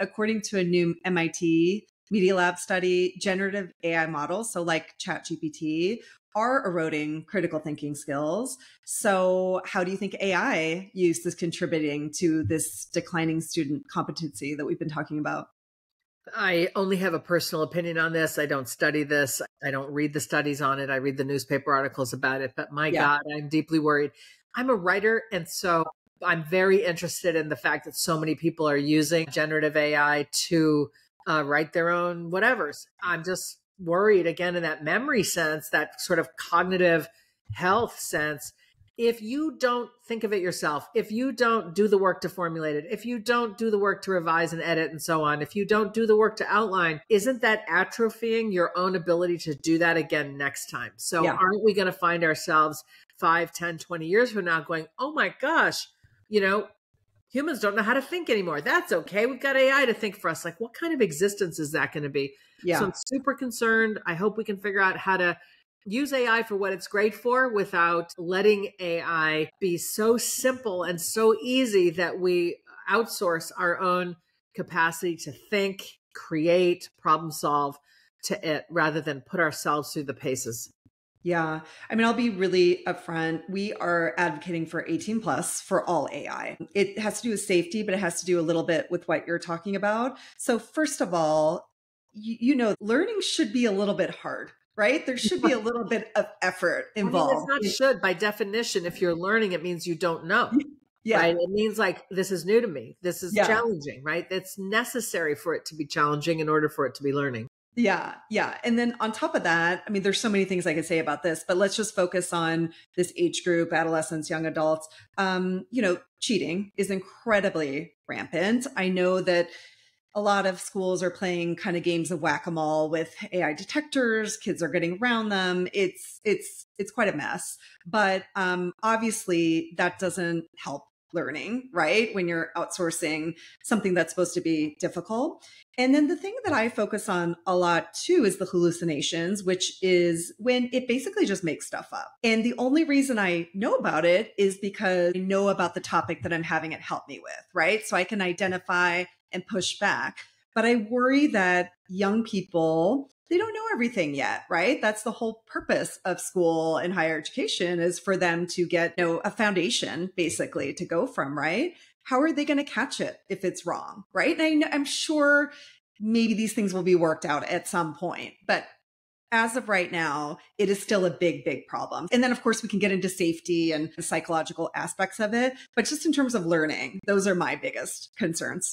according to a new MIT Media Lab study, generative AI models, so like ChatGPT, are eroding critical thinking skills. So, how do you think AI use is contributing to this declining student competency that we've been talking about? I only have a personal opinion on this. I don't study this. I don't read the studies on it. I read the newspaper articles about it. But my yeah. God, I'm deeply worried. I'm a writer. And so I'm very interested in the fact that so many people are using generative AI to uh, write their own whatevers. I'm just worried again in that memory sense, that sort of cognitive health sense if you don't think of it yourself, if you don't do the work to formulate it, if you don't do the work to revise and edit and so on, if you don't do the work to outline, isn't that atrophying your own ability to do that again next time? So yeah. aren't we going to find ourselves 5, 10, 20 years from now going, oh my gosh, you know, humans don't know how to think anymore. That's okay. We've got AI to think for us. Like, what kind of existence is that going to be? Yeah. So I'm super concerned. I hope we can figure out how to use AI for what it's great for without letting AI be so simple and so easy that we outsource our own capacity to think, create, problem solve to it rather than put ourselves through the paces. Yeah. I mean, I'll be really upfront. We are advocating for 18 plus for all AI. It has to do with safety, but it has to do a little bit with what you're talking about. So, first of all, you, you know, learning should be a little bit hard right? There should be a little bit of effort involved. I mean, it's not should by definition. If you're learning, it means you don't know. Yeah. Right? It means like this is new to me. This is yeah. challenging, right? It's necessary for it to be challenging in order for it to be learning. Yeah, yeah. And then on top of that, I mean, there's so many things I could say about this, but let's just focus on this age group, adolescents, young adults. Um, you know, cheating is incredibly rampant. I know that a lot of schools are playing kind of games of whack-a-mole with AI detectors. Kids are getting around them. It's it's it's quite a mess. But um, obviously, that doesn't help learning, right? When you're outsourcing something that's supposed to be difficult. And then the thing that I focus on a lot too is the hallucinations, which is when it basically just makes stuff up. And the only reason I know about it is because I know about the topic that I'm having it help me with, right? So I can identify and push back. But I worry that young people, they don't know everything yet, right? That's the whole purpose of school and higher education is for them to get, you know, a foundation basically to go from, right? How are they going to catch it if it's wrong, right? And I, I'm sure maybe these things will be worked out at some point, but as of right now, it is still a big, big problem. And then, of course, we can get into safety and the psychological aspects of it. But just in terms of learning, those are my biggest concerns.